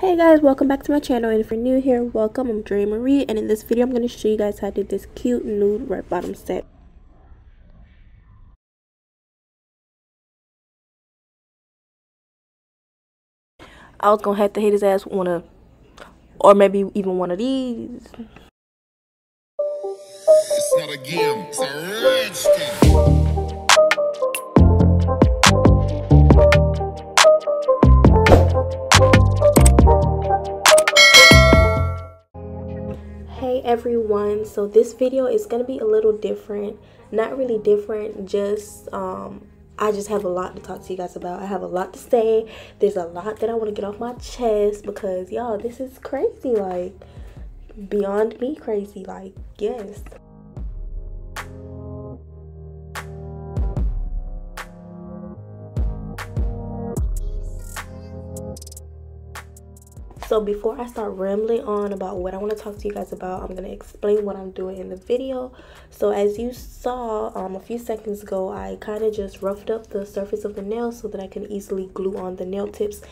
Hey guys, welcome back to my channel and if you're new here, welcome. I'm Drea Marie and in this video I'm going to show you guys how to do this cute nude red bottom set. I was going to have to hit his ass one of, or maybe even one of these. Thing. everyone so this video is to be a little different not really different just um I just have a lot to talk to you guys about. I have a lot to say. There's a lot that I want to get off my chest because y'all, this is crazy. Like beyond me crazy. Like, yes. So before i start rambling on about what i want to talk to you guys about i'm going to explain what i'm doing in the video. So as you saw um, a few seconds ago i kind of just roughed up the surface of the nail so that i can easily glue on the nail tips.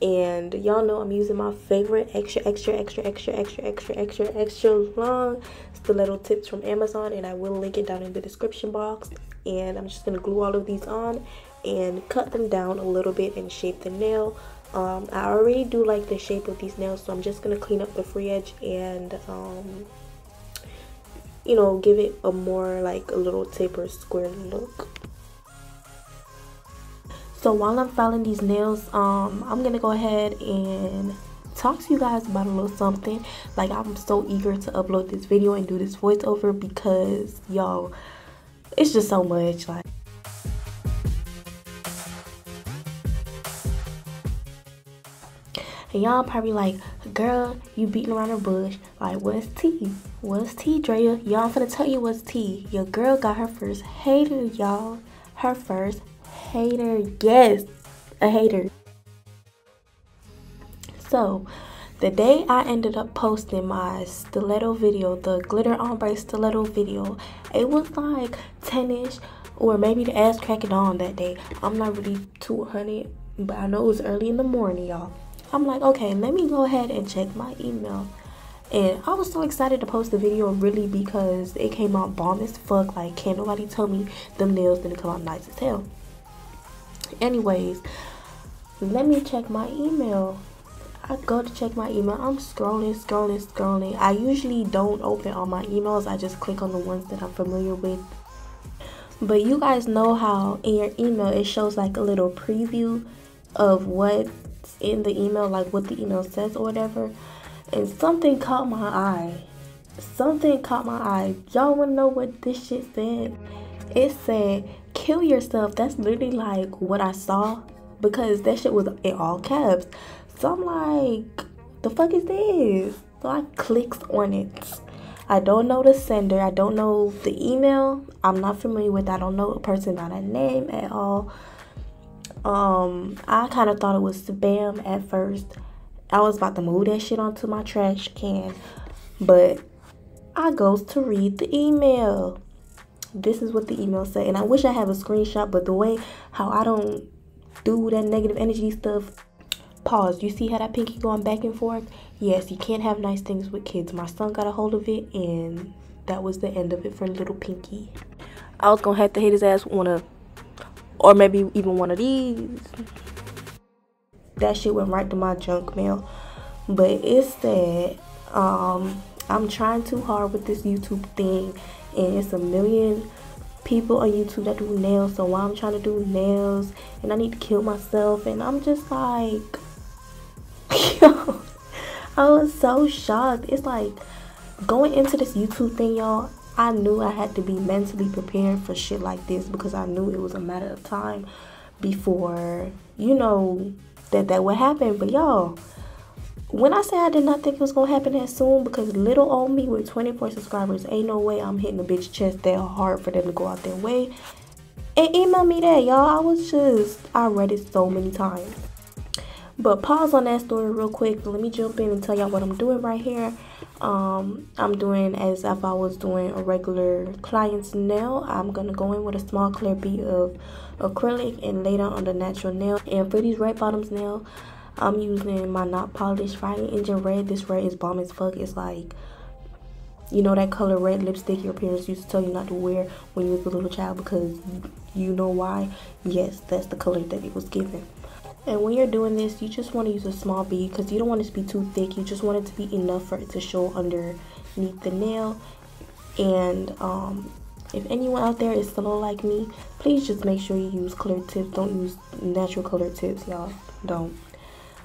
And y'all know i'm using my favorite extra extra extra extra extra extra extra extra long stiletto tips from amazon and i will link it down in the description box. And i'm just going to glue all of these on and cut them down a little bit and shape the nail um, I already do like the shape of these nails so I'm just gonna clean up the free edge and um, you know give it a more like a little taper square look. So while I'm filing these nails um, I'm gonna go ahead and talk to you guys about a little something. Like I'm so eager to upload this video and do this voiceover because y'all it's just so much like And y'all probably like, girl, you beating around the bush. Like, what's tea? What's tea, Drea? Y'all finna tell you what's tea. Your girl got her first hater, y'all. Her first hater. Yes, a hater. So, the day I ended up posting my stiletto video, the glitter on ombre stiletto video, it was like 10ish or maybe the ass cracking on that day. I'm not really too honey, but I know it was early in the morning, y'all. I'm like, okay, let me go ahead and check my email. And I was so excited to post the video really because it came out bomb as fuck. Like, can't nobody tell me them nails didn't come out nice as hell. Anyways, let me check my email. I go to check my email. I'm scrolling, scrolling, scrolling. I usually don't open all my emails. I just click on the ones that I'm familiar with. But you guys know how in your email it shows like a little preview of what in the email, like what the email says or whatever. And something caught my eye. Something caught my eye. Y'all wanna know what this shit said? It said, kill yourself. That's literally like what I saw because that shit was in all caps. So I'm like, the fuck is this? So I clicks on it. I don't know the sender. I don't know the email. I'm not familiar with. I don't know a person by that name at all um i kind of thought it was spam at first. I was about to move that shit onto my trash can but i goes to read the email. This is what the email said and i wish i have a screenshot but the way how i don't do that negative energy stuff pause. You see how that pinky going back and forth? Yes you can't have nice things with kids. My son got a hold of it and that was the end of it for little pinky. I was gonna have to hit his ass on a or maybe even one of these. That shit went right to my junk mail. But it said um i'm trying too hard with this youtube thing. And it's a million people on youtube that do nails. So why i'm trying to do nails and i need to kill myself. And i'm just like yo i was so shocked. It's like going into this youtube thing y'all I knew I had to be mentally prepared for shit like this because I knew it was a matter of time before, you know, that that would happen. But y'all, when I say I did not think it was gonna happen that soon, because little old me with 24 subscribers, ain't no way I'm hitting a bitch chest that hard for them to go out their way. And email me that, y'all. I was just, I read it so many times. But pause on that story real quick. Let me jump in and tell y'all what I'm doing right here um i'm doing as if i was doing a regular client's nail i'm gonna go in with a small clear bead of acrylic and lay down on the natural nail and for these red bottoms nail I'm using my Not Polish fire engine red. This red is bomb as fuck. It's like you know that color red lipstick your parents used to tell you not to wear when you was a little child because you know why? Yes, that's the color that it was given. And when you're doing this, you just want to use a small bead because you don't want it to be too thick. You just want it to be enough for it to show underneath the nail. And um, if anyone out there is slow like me, please just make sure you use clear tips. Don't use natural colored tips, y'all. Don't.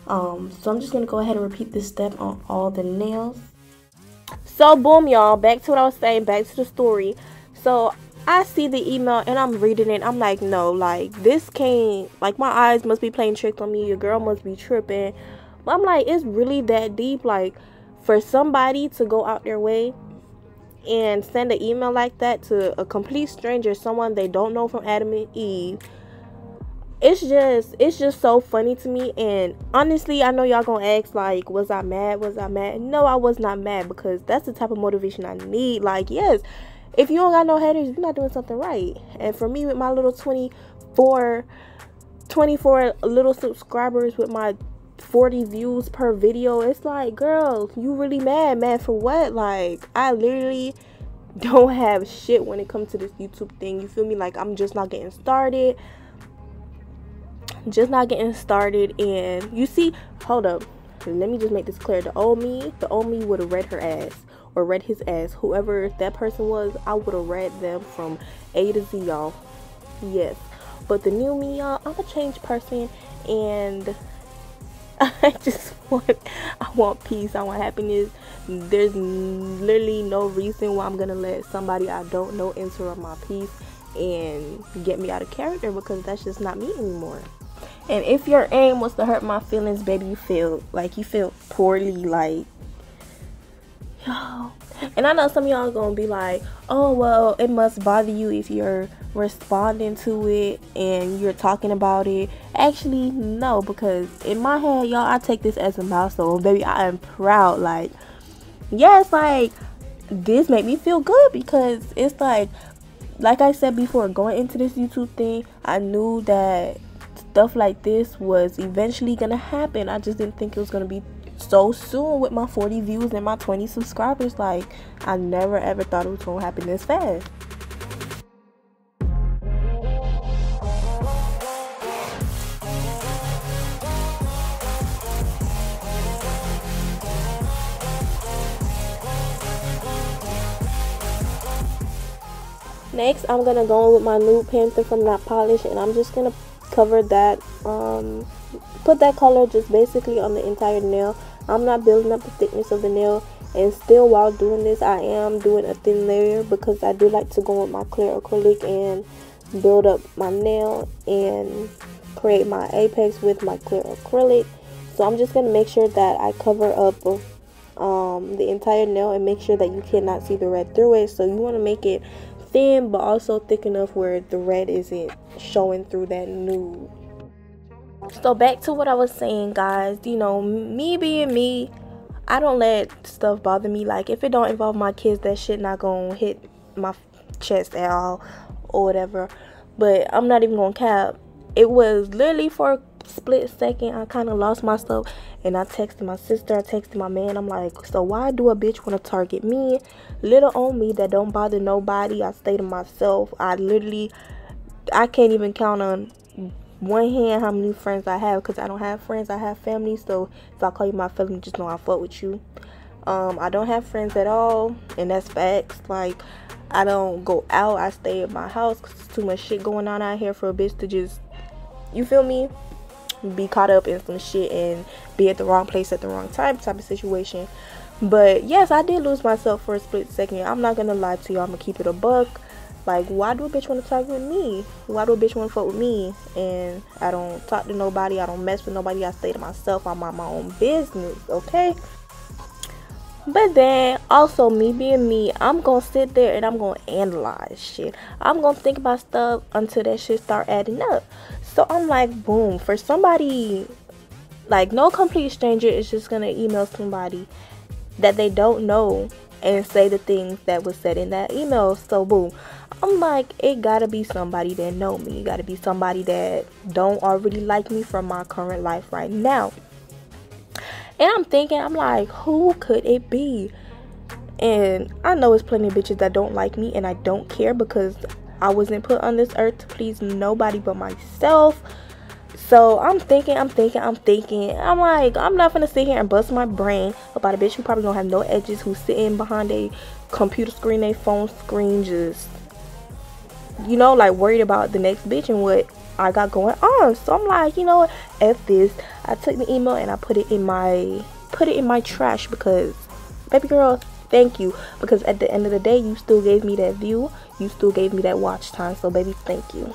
Um, so I'm just going to go ahead and repeat this step on all the nails. So boom, y'all. Back to what I was saying. Back to the story. So I see the email and I'm reading it. I'm like, no, like this can't. Like my eyes must be playing tricks on me. Your girl must be tripping. But I'm like, it's really that deep. Like for somebody to go out their way and send an email like that to a complete stranger, someone they don't know from Adam and Eve it's just it's just so funny to me and honestly i know y'all gonna ask like was i mad was i mad no i was not mad because that's the type of motivation i need like yes if you don't got no haters you're not doing something right. And for me with my little 24 24 little subscribers with my 40 views per video it's like girl you really mad mad for what? Like i literally don't have shit when it comes to this youtube thing. You feel me? Like i'm just not getting started. Just not getting started. And you see hold up. Let me just make this clear. The old me the old me would have read her ass or read his ass. Whoever that person was i would have read them from a to z y'all. Yes. But the new me y'all i'm a changed person and i just want i want peace. I want happiness. There's literally no reason why i'm gonna let somebody i don't know enter my peace and get me out of character because that's just not me anymore. And if your aim was to hurt my feelings, baby, you feel like you feel poorly, like yo. And I know some of y'all gonna be like, oh well, it must bother you if you're responding to it and you're talking about it. Actually, no, because in my head, y'all, I take this as a milestone, baby. I am proud. Like, yes, like this made me feel good because it's like, like I said before, going into this YouTube thing, I knew that stuff like this was eventually gonna happen. I just didn't think it was gonna be so soon with my 40 views and my 20 subscribers. Like, I never ever thought it was gonna happen this fast. Next, I'm gonna go in with my Nude Panther from Not Polish, and I'm just gonna cover that um, put that color just basically on the entire nail. I'm not building up the thickness of the nail and still while doing this I am doing a thin layer because I do like to go with my clear acrylic and build up my nail and create my apex with my clear acrylic. So I'm just going to make sure that I cover up um, the entire nail and make sure that you cannot see the red through it. So you want to make it thin but also thick enough where the red isn't showing through that nude so back to what i was saying guys you know me being me i don't let stuff bother me. Like if it don't involve my kids that shit not gonna hit my chest at all or whatever. But i'm not even gonna cap. It was literally for a split second I kind of lost myself and I texted my sister I texted my man. I'm like so why do a bitch want to target me? Little on me that don't bother nobody. I stay to myself. I literally I can't even count on one hand how many friends I have because I don't have friends I have family so if I call you my family just know I fuck with you um I don't have friends at all and that's facts like I don't go out I stay at my house because there's too much shit going on out here for a bitch to just you feel me be caught up in some shit and be at the wrong place at the wrong time type of situation. But yes, I did lose myself for a split second. I'm not gonna lie to you. I'm gonna keep it a buck. Like, why do a bitch want to talk with me? Why do a bitch want to fuck with me? And I don't talk to nobody. I don't mess with nobody. I stay to myself. I'm on my own business. Okay. But then also me being me, I'm gonna sit there and I'm gonna analyze shit. I'm gonna think about stuff until that shit start adding up. So I'm like, boom, for somebody like no complete stranger is just gonna email somebody that they don't know and say the things that was said in that email. So boom. I'm like, it gotta be somebody that know me. It gotta be somebody that don't already like me from my current life right now. And I'm thinking, I'm like, who could it be? And I know it's plenty of bitches that don't like me, and I don't care because I wasn't put on this earth to please nobody but myself. So I'm thinking, I'm thinking, I'm thinking. I'm like, I'm not gonna sit here and bust my brain about a bitch who probably don't have no edges, who's sitting behind a computer screen, a phone screen, just you know, like worried about the next bitch and what I got going on. So I'm like, you know what? F this. I took the email and I put it in my put it in my trash because baby girl, thank you. Because at the end of the day you still gave me that view. You still gave me that watch time. So baby, thank you.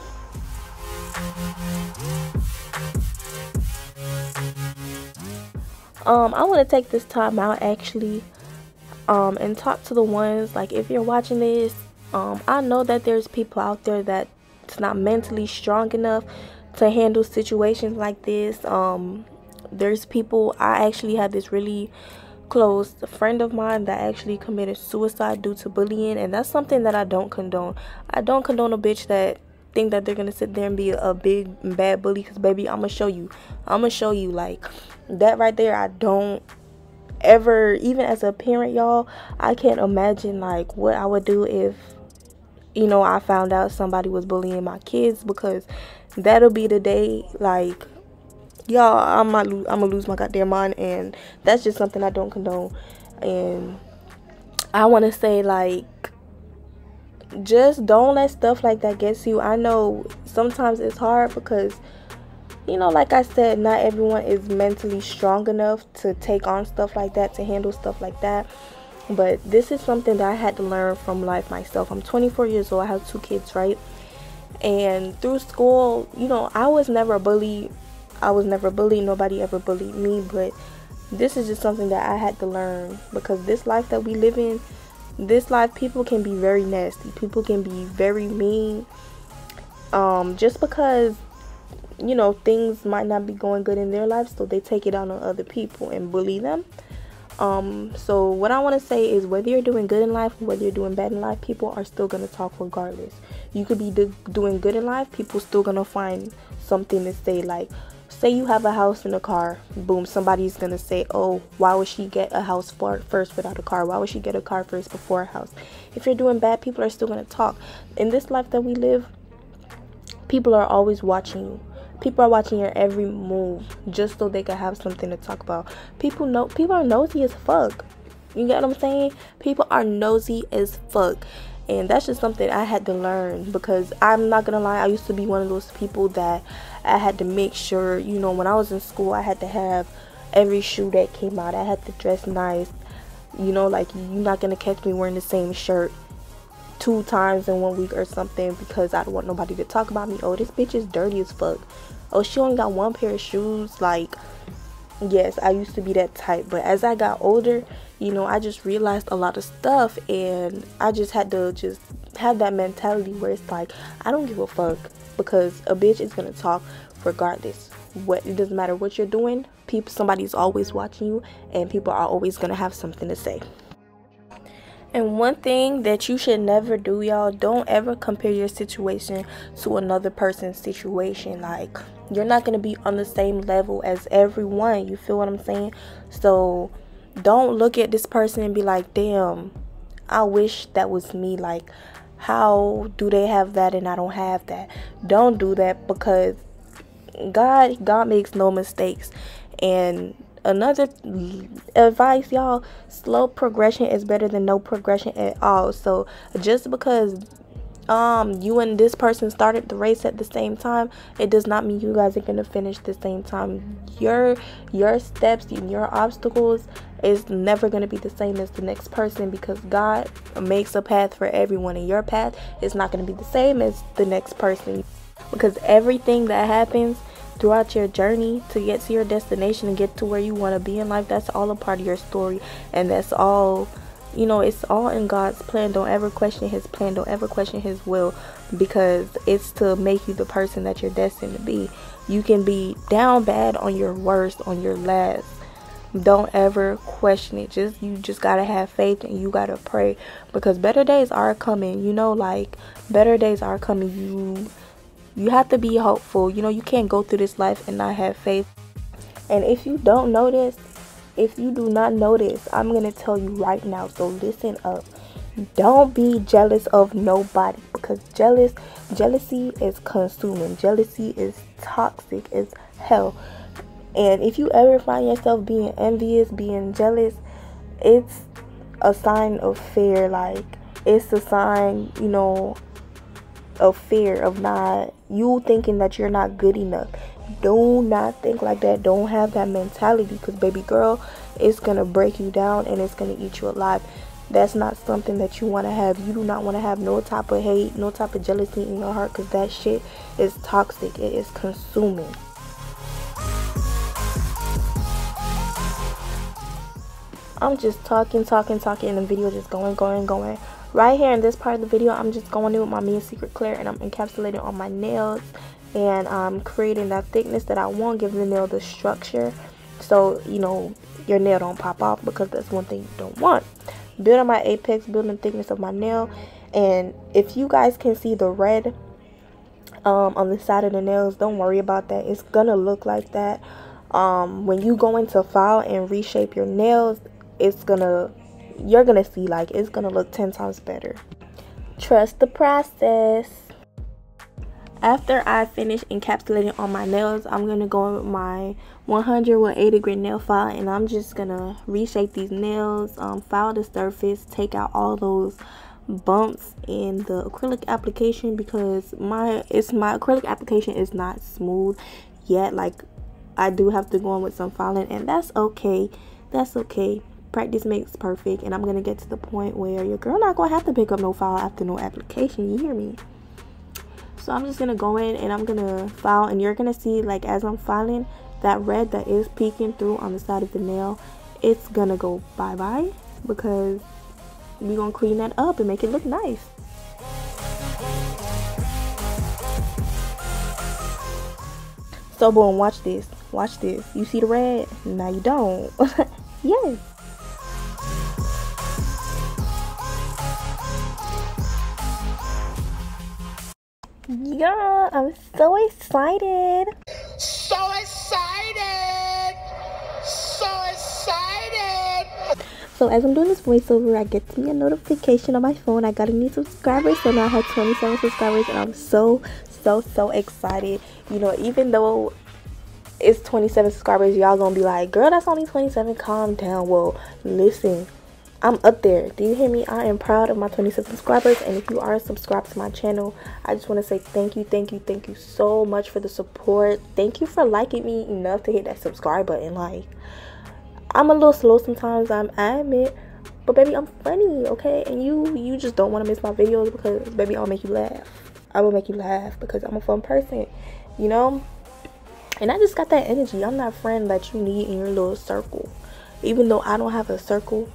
Um, I want to take this time out actually um, and talk to the ones like if you're watching this um, I know that there's people out there that's not mentally strong enough to handle situations like this. Um, there's people, I actually had this really close friend of mine that actually committed suicide due to bullying and that's something that I don't condone. I don't condone a bitch that think that they're gonna sit there and be a big bad bully because baby I'm gonna show you I'm gonna show you like that right there I don't ever even as a parent y'all I can't imagine like what I would do if you know, I found out somebody was bullying my kids because that'll be the day like y'all I'm I'm gonna lose my goddamn mind and that's just something I don't condone and I want to say like just don't let stuff like that get you. I know sometimes it's hard because you know, like I said, not everyone is mentally strong enough to take on stuff like that, to handle stuff like that but this is something that I had to learn from life myself. I'm 24 years old. I have two kids, right? And through school, you know, I was never bullied. I was never bullied. Nobody ever bullied me. But this is just something that I had to learn because this life that we live in, this life, people can be very nasty. People can be very mean. Um, just because you know things might not be going good in their life, so they take it out on other people and bully them. Um, so what I want to say is whether you're doing good in life or whether you're doing bad in life, people are still going to talk regardless. You could be do- doing good in life, people still going to find something to say like say you have a house and a car, boom, somebody's going to say, "Oh, why would she get a house for- first without a car? Why would she get a car first before a house?" If you're doing bad, people are still going to talk. In this life that we live, people are always watching you people are watching your every move just so they can have something to talk about. People know people are nosy as fuck. You get what I'm saying? People are nosy as fuck. And that's just something I had to learn because I'm not gonna lie, I used to be one of those people that I had to make sure, you know, when I was in school, I had to have every shoe that came out. I had to dress nice. You know, like you're not gonna catch me wearing the same shirt two times in one week or something because I don't want nobody to talk about me. Oh, this bitch is dirty as fuck. Oh, she only got one pair of shoes. Like, yes, I used to be that type. But as I got older, you know, I just realized a lot of stuff and I just had to just have that mentality where it's like, I don't give a fuck because a bitch is gonna talk regardless. What it doesn't matter what you're doing, people somebody's always watching you and people are always gonna have something to say. And one thing that you should never do, y'all, don't ever compare your situation to another person's situation. Like, you're not going to be on the same level as everyone. You feel what I'm saying? So, don't look at this person and be like, damn, I wish that was me. Like, how do they have that and I don't have that? Don't do that because God God makes no mistakes and another advice y'all slow progression is better than no progression at all. So just because um you and this person started the race at the same time it does not mean you guys are gonna finish the same time. Your your steps and your obstacles is never gonna be the same as the next person because god makes a path for everyone and your path is not gonna be the same as the next person. Because everything that happens throughout your journey to get to your destination and get to where you want to be in life that's all a part of your story. And that's all you know it's all in god's plan. Don't ever question his plan. Don't ever question his will because it's to make you the person that you're destined to be. You can be down bad on your worst on your last. Don't ever question it. Just you just gotta have faith and you gotta pray because better days are coming. You know like better days are coming. You you have to be hopeful. You know, you can't go through this life and not have faith. And if you don't know this, if you do not know this, I'm going to tell you right now. So listen up. Don't be jealous of nobody because jealous jealousy is consuming. Jealousy is toxic as hell. And if you ever find yourself being envious, being jealous, it's a sign of fear. Like it's a sign, you know, of fear of not you thinking that you're not good enough. Do not think like that. Don't have that mentality because baby girl, it's gonna break you down and it's gonna eat you alive. That's not something that you want to have. You do not want to have no type of hate, no type of jealousy in your heart because that shit is toxic. It is consuming. I'm just talking, talking, talking, and the video just going, going, going. Right here in this part of the video, I'm just going in with my Mia Secret Clear, and I'm encapsulating on my nails, and I'm creating that thickness that I want, giving the nail the structure, so, you know, your nail don't pop off, because that's one thing you don't want. Building my apex, building thickness of my nail, and if you guys can see the red um, on the side of the nails, don't worry about that. It's gonna look like that. Um, when you go into file and reshape your nails, it's gonna you're gonna see like it's gonna look 10 times better. Trust the process. After I finish encapsulating on my nails, I'm to go with my 100 with 80 grit nail file and I'm just to reshape these nails, um, file the surface, take out all those bumps in the acrylic application because my it's my acrylic application is not smooth yet. Like I do have to go in with some filing and that's okay. That's okay practice makes perfect and i'm gonna get to the point where your girl not gonna have to pick up no file after no application you hear me? So i'm just gonna go in and i'm gonna file and you're gonna see like as i'm filing that red that is peeking through on the side of the nail it's gonna go bye-bye because we're gonna clean that up and make it look nice. So boom watch this watch this. You see the red? Now you don't. Yes Yeah, I'm so excited. So excited! So excited! So as I'm doing this voiceover, I get to me a notification on my phone. I got a new subscriber, so now I have 27 subscribers, and I'm so, so, so excited. You know, even though it's 27 subscribers, y'all gonna be like, girl, that's only 27. Calm down. Well, listen, I'm up there. Do you hear me? I am proud of my 27 subscribers. And if you are subscribed to my channel, I just want to say thank you, thank you, thank you so much for the support. Thank you for liking me enough to hit that subscribe button. Like, I'm a little slow sometimes, I'm, I admit. But baby, I'm funny, okay? And you, you just don't want to miss my videos because, baby, I'll make you laugh. I will make you laugh because I'm a fun person, you know? And I just got that energy. I'm that friend that you need in your little circle. Even though I don't have a circle,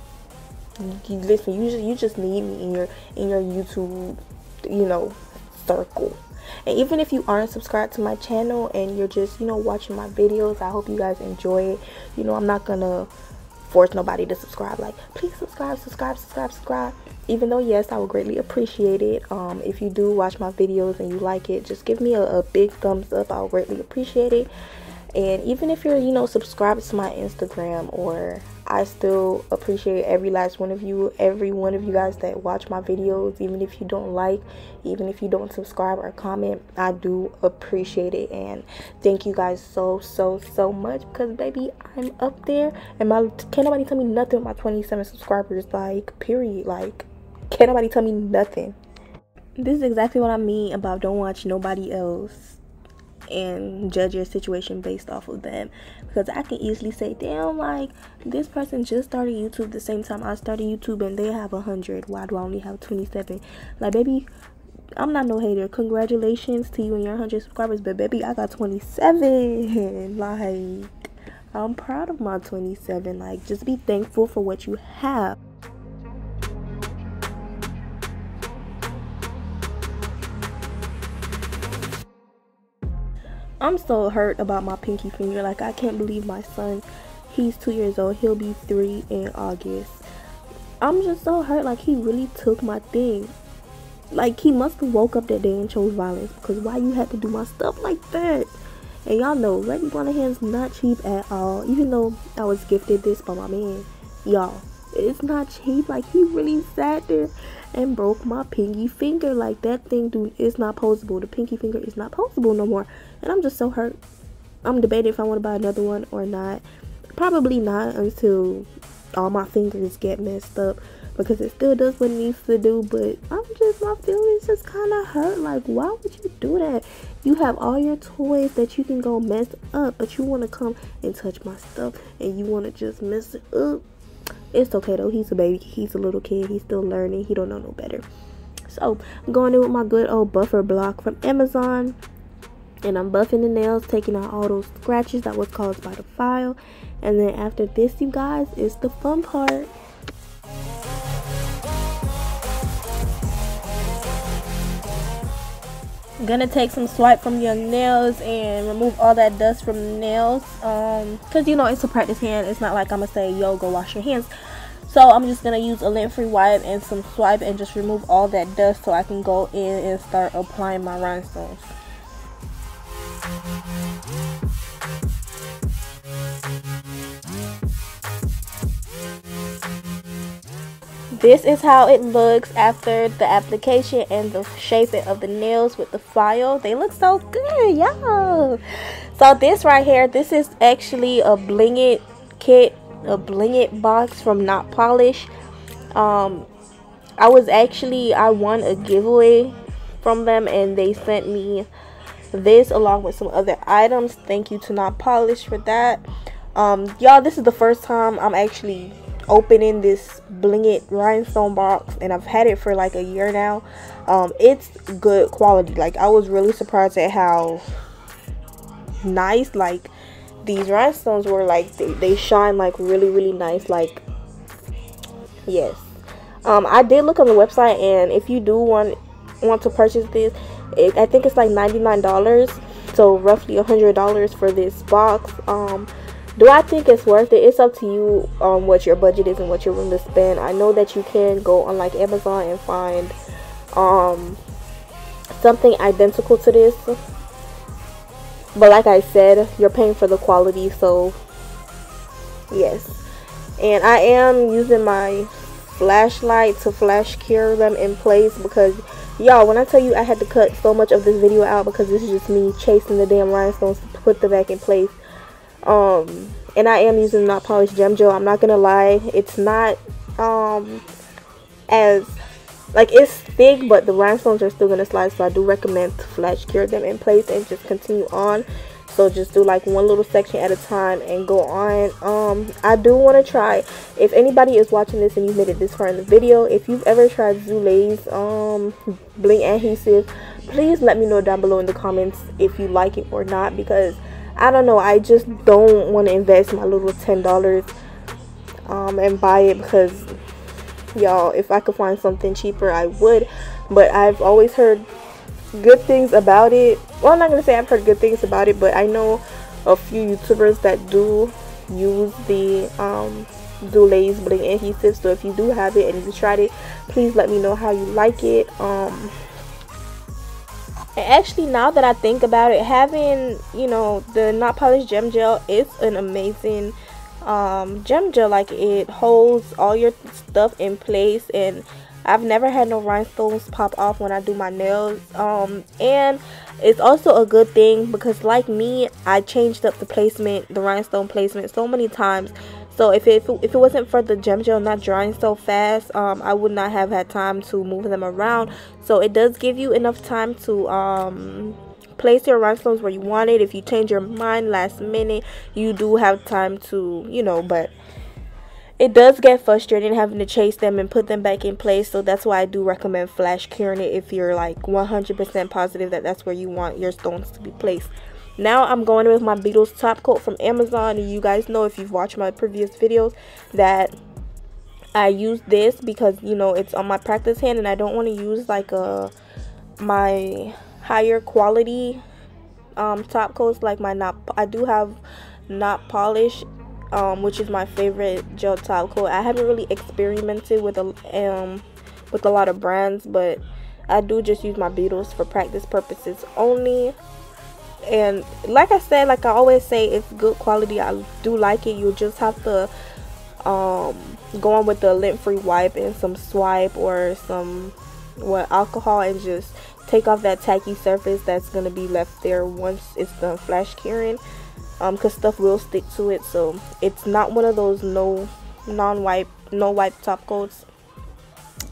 you, listen you just you just need me in your in your youtube you know circle. And even if you aren't subscribed to my channel and you're just you know watching my videos i hope you guys enjoy it. You know i'm not gonna force nobody to subscribe. Like please subscribe subscribe subscribe subscribe. Even though yes i would greatly appreciate it. Um if you do watch my videos and you like it just give me a, a big thumbs up. I'll greatly appreciate it. And even if you're you know subscribed to my instagram or I still appreciate every last one of you, every one of you guys that watch my videos, even if you don't like, even if you don't subscribe or comment, I do appreciate it. And thank you guys so, so, so much because, baby, I'm up there and my can't nobody tell me nothing with my 27 subscribers, like, period. Like, can't nobody tell me nothing. This is exactly what I mean about don't watch nobody else and judge your situation based off of them because I can easily say damn like this person just started YouTube the same time I started YouTube and they have a hundred. Why do I only have 27 like baby I'm not no hater. Congratulations to you and your 100 subscribers but baby I got 27 like I'm proud of my 27 like just be thankful for what you have I'm so hurt about my pinky finger. Like, I can't believe my son, he's two years old. He'll be three in August. I'm just so hurt. Like, he really took my thing. Like, he must have woke up that day and chose violence. Because why you had to do my stuff like that? And y'all know Blonde Hand's not cheap at all. Even though I was gifted this by my man. Y'all, it's not cheap. Like he really sat there and broke my pinky finger. Like that thing dude is not posable. The pinky finger is not posable no more. And I'm just so hurt. I'm debating if I want to buy another one or not. Probably not until all my fingers get messed up because it still does what it needs to do. But I'm just, my feelings just kind of hurt. Like, why would you do that? You have all your toys that you can go mess up, but you want to come and touch my stuff and you want to just mess it up. It's okay though. He's a baby. He's a little kid. He's still learning. He don't know no better. So I'm going in with my good old buffer block from Amazon. And I'm buffing the nails, taking out all those scratches that was caused by the file. And then after this, you guys, is the fun part. I'm gonna take some swipe from your nails and remove all that dust from the nails um because you know it's a practice hand it's not like i'm gonna say yo go wash your hands so i'm just gonna use a lint free wipe and some swipe and just remove all that dust so i can go in and start applying my rhinestones this is how it looks after the application and the shaping of the nails with the file. They look so good y'all. So this right here this is actually a bling it kit a bling it box from not polish um i was actually i won a giveaway from them and they sent me this along with some other items. Thank you to not polish for that. Um y'all this is the first time i'm actually opening this bling it rhinestone box and i've had it for like a year now um it's good quality. Like i was really surprised at how nice like these rhinestones were. Like they, they shine like really really nice like yes. Um i did look on the website and if you do want want to purchase this it, i think it's like 99 dollars so roughly a hundred dollars for this box. Um do I think it's worth it? It's up to you on um, what your budget is and what you're willing to spend. I know that you can go on like Amazon and find um something identical to this. But like I said, you're paying for the quality, so yes. And I am using my flashlight to flash cure them in place because y'all when I tell you I had to cut so much of this video out because this is just me chasing the damn rhinestones to put them back in place um and i am using Not Polish gem gel i'm not gonna lie. It's not um as like it's thick but the rhinestones are still gonna slide so i do recommend to flash cure them in place and just continue on. So just do like one little section at a time and go on. Um i do want to try if anybody is watching this and you've made it this far in the video if you've ever tried Zulay's um bling adhesive please let me know down below in the comments if you like it or not because I don't know. I just don't want to invest my little $10 um, and buy it because, y'all, if I could find something cheaper, I would. But I've always heard good things about it. Well, I'm not to say I've heard good things about it, but I know a few YouTubers that do use the um, Zulay's Bling Adhesive. So if you do have it and you tried it, please let me know how you like it. Um, and actually now that i think about it having you know the Not Polish gem gel is an amazing um, gem gel. Like it holds all your stuff in place and I've never had no rhinestones pop off when I do my nails um, and it's also a good thing because like me I changed up the placement the rhinestone placement so many times so if it, if it wasn't for the gem gel not drying so fast um, I would not have had time to move them around. So it does give you enough time to um, place your rhinestones where you want it. If you change your mind last minute you do have time to you know but it does get frustrating having to chase them and put them back in place. So that's why I do recommend flash curing it if you're like 100% positive that that's where you want your stones to be placed now I'm going with my Beetles top coat from Amazon. And you guys know if you've watched my previous videos that I use this because, you know, it's on my practice hand. And I don't want to use like a my higher quality um, top coats like my not. I do have not polish um, which is my favorite gel top coat. I haven't really experimented with a um with a lot of brands, but I do just use my Beetles for practice purposes only and like i said like i always say it's good quality. I do like it. You just have to um go on with the lint free wipe and some swipe or some what alcohol and just take off that tacky surface that's going to be left there once it's done flash curing um because stuff will stick to it. So it's not one of those no non-wipe no wipe top coats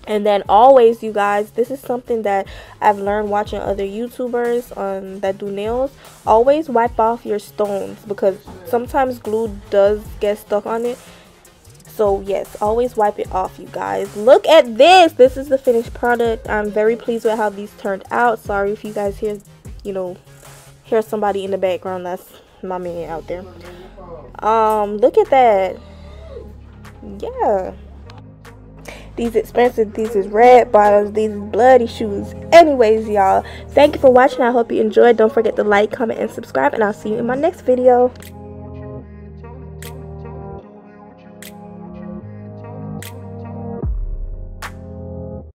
and then always you guys this is something that i've learned watching other youtubers on that do nails. Always wipe off your stones because sometimes glue does get stuck on it. So yes always wipe it off you guys. Look at this. This is the finished product. I'm very pleased with how these turned out. Sorry if you guys hear you know hear somebody in the background that's my man out there. Um look at that. Yeah these expensive these is red bottoms these bloody shoes. Anyways y'all thank you for watching. I hope you enjoyed. Don't forget to like comment and subscribe and i'll see you in my next video